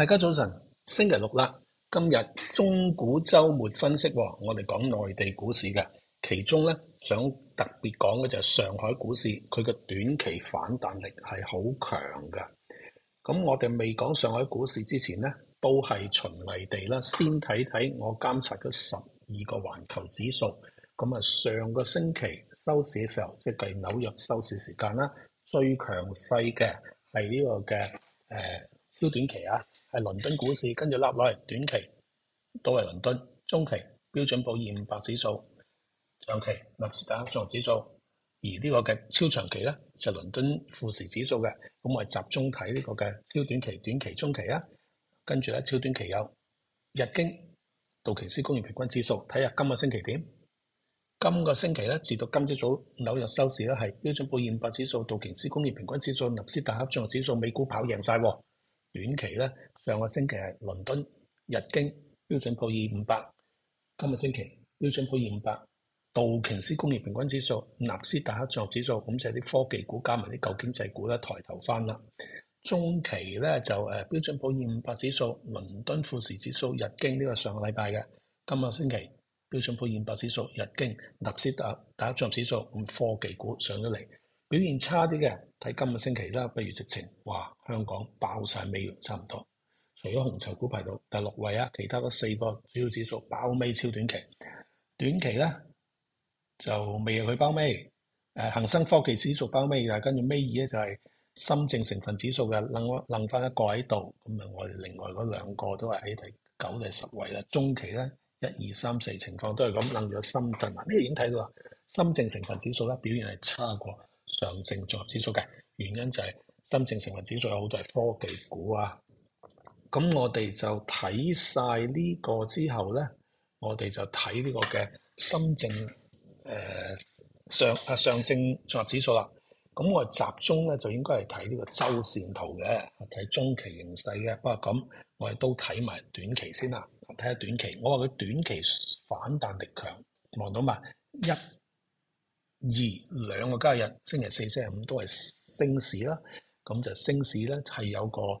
大家早晨，星期六啦，今日中股周末分析，我哋講內地股市嘅，其中咧想特別講嘅就係上海股市，佢嘅短期反彈力係好強嘅。咁我哋未講上海股市之前咧，都係循例地啦，先睇睇我監察嘅十二個環球指數。咁啊，上個星期收市嘅時候，即係計紐約收市時間啦，最強勢嘅係呢個嘅诶、超短期啊。係倫敦股市，跟住落嚟短期都係倫敦，中期標準普爾五百指數，長期納斯達克綜合指數，而呢個嘅超長期咧就倫敦富時指數嘅。咁我哋集中睇呢個嘅超短期、短期、中期啊。跟住咧超短期有日經、道瓊斯工業平均指數，睇下今個星期點。今個星期咧，至到今朝早紐約收市咧，係標準普爾五百指數、道瓊斯工業平均指數、納斯達克綜合指數、美股跑贏晒。短期咧。上個星期係倫敦、日經、標準普爾五百，今個星期標準普爾五百、道瓊斯工業平均指數、納斯達克綜合指數，咁就係啲科技股加埋啲舊經濟股咧抬頭翻啦。中期咧就誒標準普爾五百指數、倫敦富時指數、日經呢個上個禮拜嘅，今個星期標準普爾五百指數、日經、納斯達克綜合指數，咁科技股上咗嚟。表現差啲嘅睇今個星期啦，不如直情哇香港爆晒美元，差唔多。除咗紅籌股排到第六位啊，其他嗰四個主要指數包尾超短期，短期咧就未入去包尾。誒恆生科技指數包尾，但跟住尾二咧就係深證成分指數嘅掕掕翻一個喺度，咁啊我哋另外嗰兩個都係喺第九定十位啦。中期咧一二三四情況都係咁掕咗深圳啊，呢個已經睇到啦。深證成分指數咧表現係差過上證綜合指數嘅，原因就係深證成分指數有好多係科技股啊。咁我哋就睇晒呢個之後咧，我哋就睇呢個嘅深證誒、上啊上證綜合指數啦。咁我集中咧就應該係睇呢個周線圖嘅，睇中期形勢嘅。不過咁我哋都睇埋短期先啦，睇下短期。我話佢短期反彈力強，望到嘛？一、二兩個交易日，星期四、星期五都係升市啦。咁就升市咧係有個。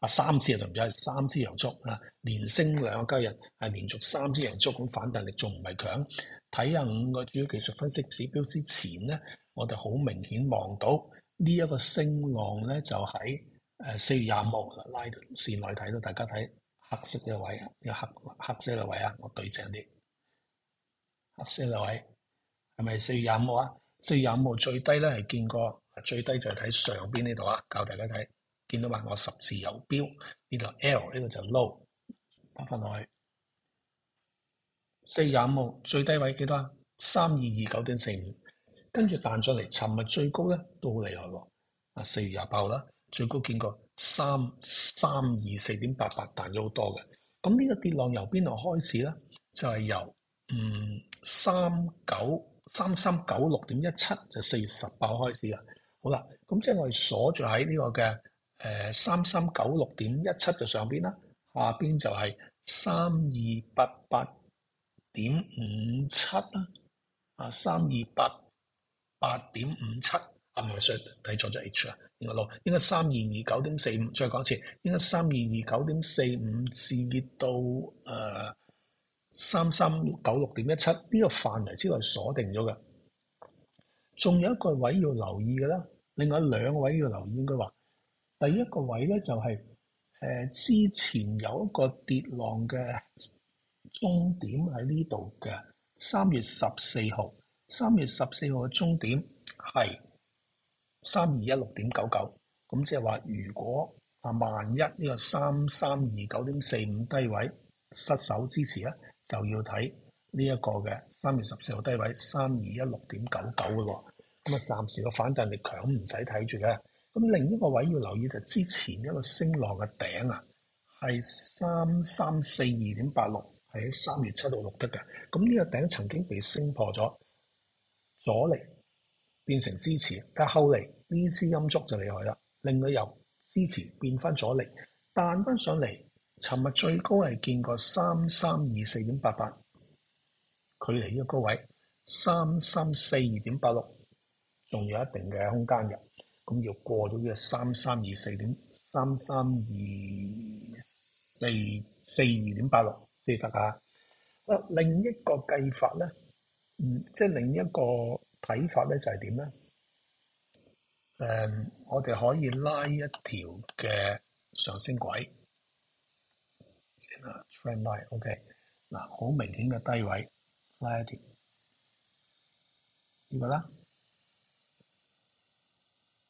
啊三支啊，同唔係三支陽燭啊，連升兩個交易日係連續三支陽燭，咁反彈力仲唔係強？睇下五個主要技術分析指標之前咧，我哋好明顯望到呢一個升浪咧，就喺誒四月廿五號拉線內睇到，大家睇黑色嘅位啊，呢個黑黑色嘅位啊，我對正啲黑色嘅位係咪四月廿五號啊？四月廿五號最低咧係見過最低就係睇上邊呢度啊，教大家睇見到嘛？我十字有標呢度 L 呢個就 low，翻翻落去。四廿五號最低位幾多啊？三二二九點四五，跟住彈咗嚟，尋日最高咧都好厲害喎。啊，四月廿八號啦，最高見過三三二四點八八，彈咗好多嘅。咁呢個跌浪由邊度開始咧？就係、由嗯三九三三九六點一七，就四月十八號開始啦。好啦，咁即係我哋鎖住喺呢個嘅誒三三九六點一七就上邊啦，下邊就係三二八八。點五七啦，啊三二八八點五七，啊唔係衰睇錯咗 H 啊，應該六，應該三二二九點四五，再講一次，應該三二二九點四五至到誒三三九六點一七呢個範圍之內鎖定咗嘅，仲有一個位要留意嘅啦，另外兩個位要留意，應該話第一個位咧就係、是、誒、之前有一個跌浪嘅。終點喺呢度嘅三月十四號，三月十四號嘅終點係三二一六點九九，咁即係話如果啊萬一呢個三三二九點四五低位失守支持咧，就要睇呢一個嘅三月十四號低位三二一六點九九嘅喎，咁啊暫時個反彈力強唔使睇住嘅，咁另一個位要留意就之前一個升浪嘅頂啊，係三三四二點八六。係喺三月七號錄得嘅，咁呢個頂曾經被升破咗，阻力變成支持，但後嚟呢支陰足就厲害啦，令佢由支持變翻阻力，彈翻上嚟。尋日最高係見過三三二四點八八，距離呢個高位三三四二點八六，仲有一定嘅空間嘅。咁要過到呢個三三二四點三三二四四二點八六先得啊！啊，另一個計法咧，嗯，即係另一個睇法咧，就係點咧？誒，我哋可以拉一條嘅上升軌先啦，trend line，OK，嗱，好明顯嘅低位拉一條，呢個啦。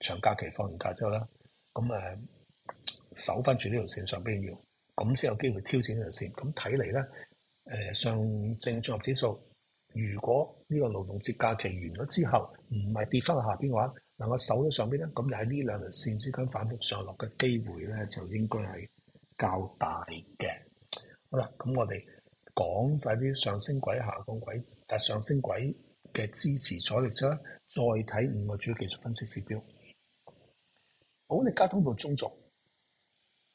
長假期放完假之後啦，咁誒守翻住呢條線上邊要，咁先有機會挑戰呢條線。咁睇嚟咧，誒上證綜合指數，如果呢個勞動節假期完咗之後，唔係跌翻去下邊嘅話，能夠守咗上邊咧，咁就喺呢兩條線之間反覆上落嘅機會咧，就應該係較大嘅。好啦，咁我哋講晒啲上升軌、下降軌，但上升軌嘅支持阻力之，再睇五個主要技術分析指標。好，你交通道中軸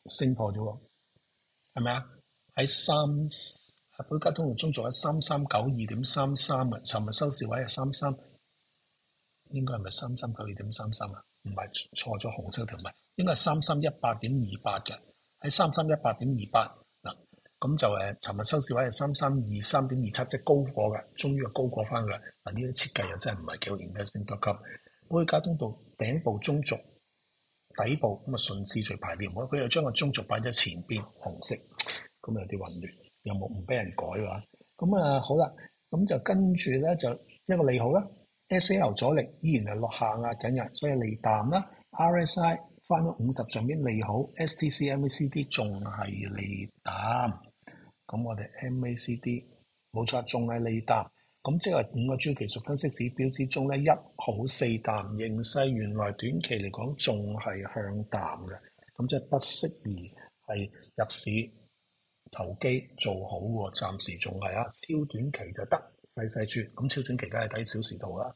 升破咗喎，係咪啊？喺三保力加通道中軸喺三三九二點三三啊，尋日收市位係三三，應該係咪三三九二點三三啊？唔係錯咗紅色條咪，應該係三三一八點二八嘅，喺三三一八點二八嗱，咁就誒，尋日收市位係三三二三點二七，即係高過嘅，終於係高過翻嘅。嗱，呢啲設計又真係唔係幾好，應該升多級。保力加通道頂部中軸。底部咁啊，順次序排列，我佢又將個中軸擺咗前邊，紅色，咁有啲混亂，有冇唔俾人改話？咁啊好啦，咁就跟住咧就一個利好啦，S L 阻力依然係落下壓緊人，所以利淡啦。RSI 翻咗五十上邊利好，STC MACD 仲係利淡，咁我哋 MACD 冇錯，仲係利淡。咁即係五個主要技術分析指標之中咧，一好四淡形勢，原來短期嚟講仲係向淡嘅，咁即係不適宜係入市投機做好喎。暫時仲係啊，超短期就得細細注，咁超短期梗係睇小時圖啦。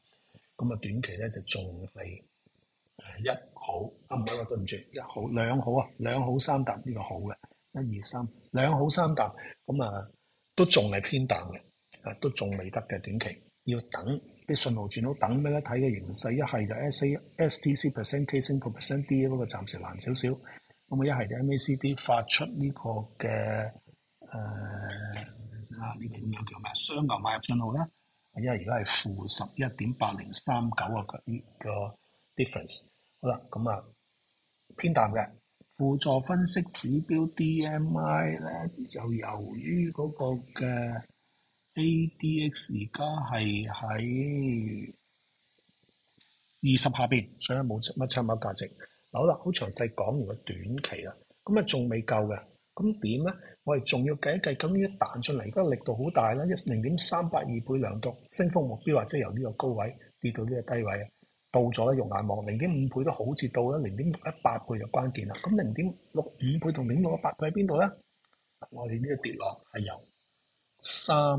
咁啊，短期咧就仲係一好啊，唔好啊，對唔住，一好兩好啊，兩好三淡呢個好嘅，一二三兩好三淡，咁啊都仲係偏淡嘅。啊，都仲未得嘅短期，要等啲信號轉好，等咩咧？睇嘅形勢，一係就 S A S T C percent K 升個 percent D，不過暫時難少少。咁啊，一係就 M A C D 發出呢個嘅誒啊，呢個點樣叫咩？雙牛買入信號啦。因為而家係負十一點八零三九啊個呢個 difference。好啦，咁啊偏淡嘅輔助分析指標 D M I 咧，就由於嗰個嘅。ADX 而家係喺二十下邊，所以冇乜參考價值。好啦，好詳細講完個短期啦，咁啊仲未夠嘅，咁點咧？我哋仲要計一計，咁呢一彈出嚟，而家力度好大啦，一零點三八二倍量度，升幅目標或者由呢個高位跌到呢個低位，到咗咧，用眼望零點五倍都好似到啦，零點六一八倍就關鍵啦。咁零點六五倍同零點六一八倍喺邊度咧？我哋呢個跌落係由。三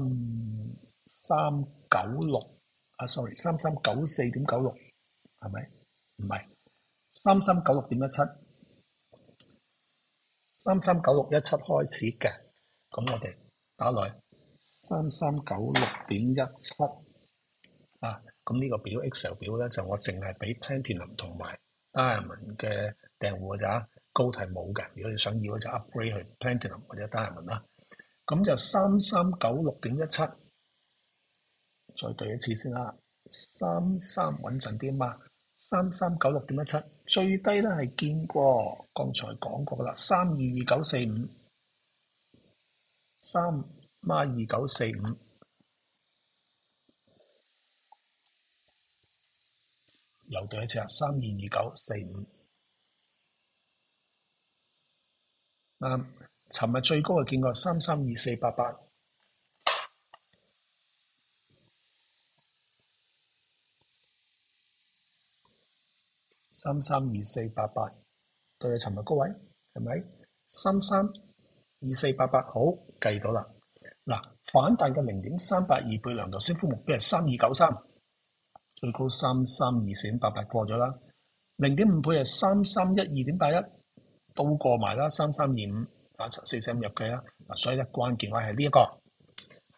三九六啊，sorry，三三九四點九六，係咪？唔係，三三九六點一七，三三九六一七開始嘅，咁我哋打來三三九六點一七啊，咁呢個表 Excel 表咧就我淨係俾 Platinum 同埋 Diamond 嘅訂戶咋，高係冇嘅。如果你想要就 upgrade 去 Platinum 或者 Diamond 啦。咁就三三九六點一七，再對一次先啦。三三穩陣啲嘛，三三九六點一七，最低咧係見過，剛才講過啦，三二二九四五，三孖二九四五，又對一次啊，三二二九四五，啱。尋日最高係見過三三二四八八，三三二四八八對尋日高位係咪？三三二四八八好計到啦。嗱，反彈嘅零點三八二倍量度升幅目標係三二九三，最高三三二四點八八過咗啦。零點五倍係三三一二點八一都過埋啦，三三二五。打四四五入計啦，嗱，所以咧關鍵位係呢一個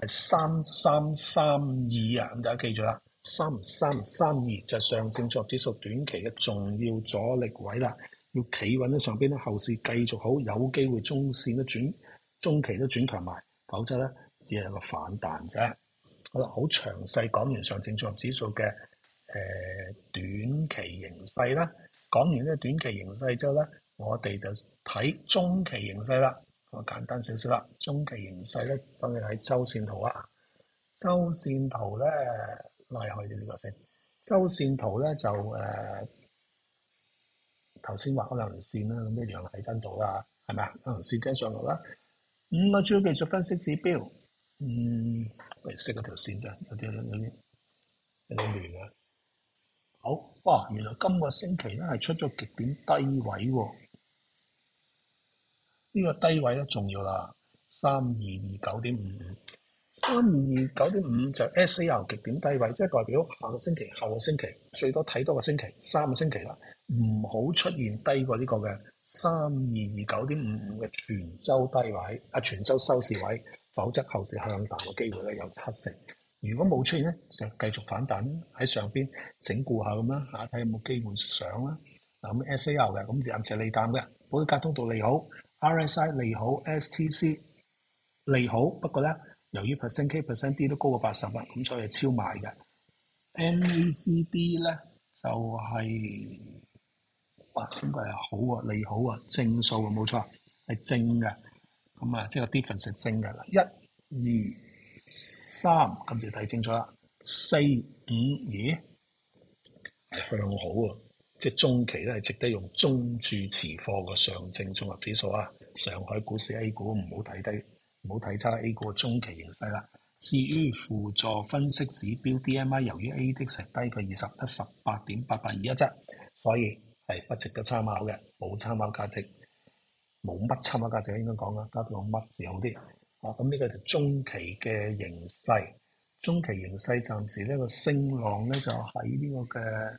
係三三三二啊，咁大家記住啦，三三三二就上證綜合指數短期嘅重要阻力位啦，要企穩喺上邊咧，後市繼續好，有機會中線都轉，中期都轉強埋，否則咧只係個反彈啫。好啦，好詳細講完上證綜合指數嘅誒、短期形勢啦，講完呢短期形勢之後咧，我哋就睇中期形勢啦，我簡單少少啦。中期形勢咧，當然喺周線圖啊。周線圖咧，拉開啲呢個先。周線圖咧就誒頭先畫嗰兩條線啦，咁一樣喺分度啦，係咪啊？兩條線跟上落啦。五個主要技術分析指標，嗯，嚟識嗰條線啫，有啲有啲有啲亂啊。好，哇！原來今個星期咧係出咗極點低位喎。呢個低位咧重要啦，三二二九點五五，三二二九點五就 SAR 極點低位，即係代表下個星期、後個星期最多睇多個星期，三個星期啦，唔好出現低過呢個嘅三二二九點五五嘅全周低位，啊全周收市位，否則後市向大嘅機會咧有七成。如果冇出現咧，就繼續反彈喺上邊整固下咁啦，嚇睇有冇機會上啦。嗱咁 SAR 嘅咁暫時利淡嘅，保利加通道利好。RSI 利好，STC 利好，不過咧，由於 percent K percent D 都高過八十啊，咁所以係超賣嘅。MACD 咧就係、是、哇，應該係好啊，利好啊，正數啊，冇錯，係正嘅。咁啊，即係 difference 係正嘅啦。一、二、三，咁就睇清楚啦。四、五，咦，係向好啊！即係中期咧，係值得用中注持貨嘅上證綜合指數啊！上海股市 A 股唔好睇低，唔好睇差 A 股嘅中期形勢啦。至於輔助分析指標 D.M.I，由於 A 的成低過二十，得十八點八八二一啫，所以係不值得參考嘅，冇參考價值，冇乜參考價值應該講啦，加到乜字好啲啊！咁呢個就中期嘅形勢，中期形勢暫時呢個升浪咧就喺呢個嘅。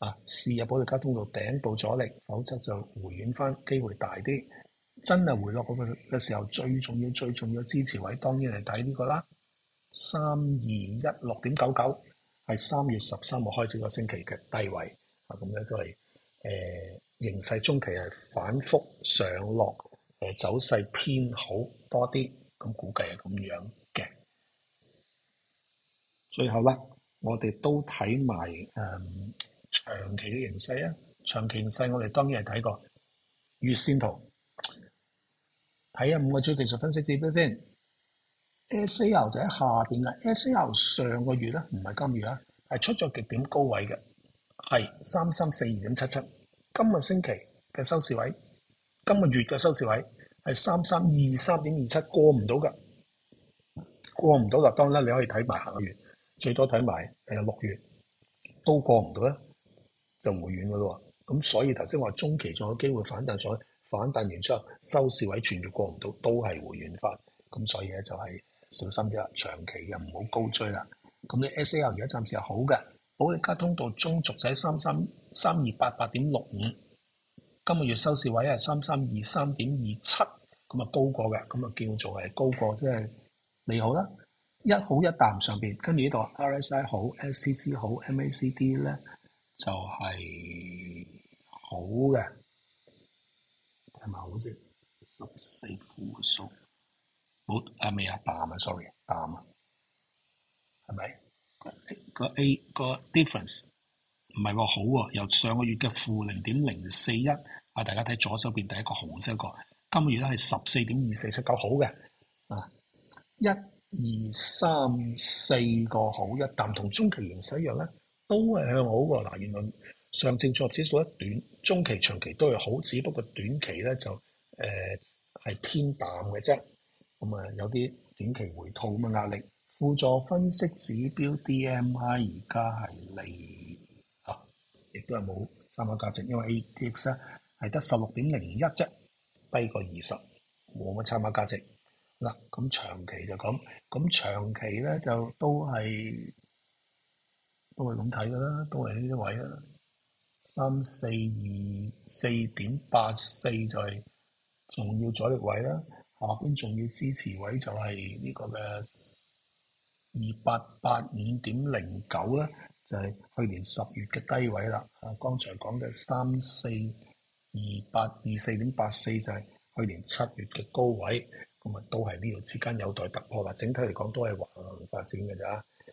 啊！試入保利交通道頂部阻力，否則就回軟翻，機會大啲。真係回落嗰個嘅時候，最重要、最重要支持位，當然係睇呢個啦。三二一六點九九係三月十三號開始個星期嘅低位。啊，咁咧都係誒、形勢中期係反覆上落，誒、呃、走勢偏好多啲。咁估計係咁樣嘅。最後啦，我哋都睇埋誒。長期嘅形勢啊，長期形勢我哋當然系睇過月線圖，睇下五個最技術分析指标先。SAR 就喺下边啦，SAR 上個月咧唔係今月啊，係出咗極點高位嘅，係三三四二點七七。今個星期嘅收市位，今個月嘅收市位係三三二三點二七，過唔到噶，過唔到啦。當然啦，你可以睇埋下個月，最多睇埋诶六月都過唔到啦。就回軟嘅咯喎，咁所以頭先話中期仲有機會反彈上，反彈完之後收市位全月過唔到，都係回軟翻。咁所以咧就係小心啲啦，長期嘅唔好高追啦。咁你 S A R 而家暫時係好嘅，保利加通道中續仔三三三二八八點六五，今個月收市位係三三二三點二七，咁啊高過嘅，咁啊叫做係高過，即係利好啦。一好一啖上邊，跟住呢度 RSI 好，STC 好，MACD 咧就係、好嘅，係咪好先？十四負數，好啊未啊淡啊，sorry 淡啊，係咪？個 A 個 difference 唔係話好喎，由上個月嘅負零點零四一啊，大家睇左手邊第一個紅色個，今個月咧係十四點二四七九好嘅啊一。二三四個好一啖，同中期形勢一樣咧，都係向好喎。嗱，原來上證綜合指數一短中期、長期都係好，只不過短期咧就誒係、偏淡嘅啫。咁啊，有啲短期回吐咁嘅壓力。輔助分析指標 DMI 而家係利啊，亦都係冇參考價值，因為 ATX 咧係得十六點零一啫，低過二十，冇乜參考價值。嗱，咁長期就咁，咁長期咧就都係都系咁睇噶啦，都係呢啲位啦，三四二四點八四就係重要阻力位啦，下邊重要支持位就係呢個嘅二八八五點零九啦，就係去年十月嘅低位啦。啊，剛才講嘅三四二八二四點八四就係去年七月嘅高位。咁啊，都係呢度之間有待突破啦。整體嚟講都係橫行發展嘅咋。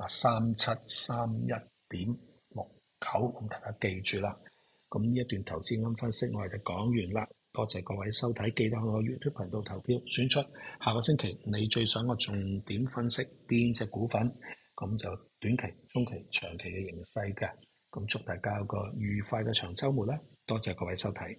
啊，三七三一點六九，咁大家記住啦。咁呢一段投資啱分析，我哋就講完啦。多謝各位收睇，記得喺我 YouTube 頻道投票選出下個星期你最想我重點分析邊隻股份，咁就短期、中期、長期嘅形勢嘅。咁祝大家有個愉快嘅長週末啦！多謝各位收睇。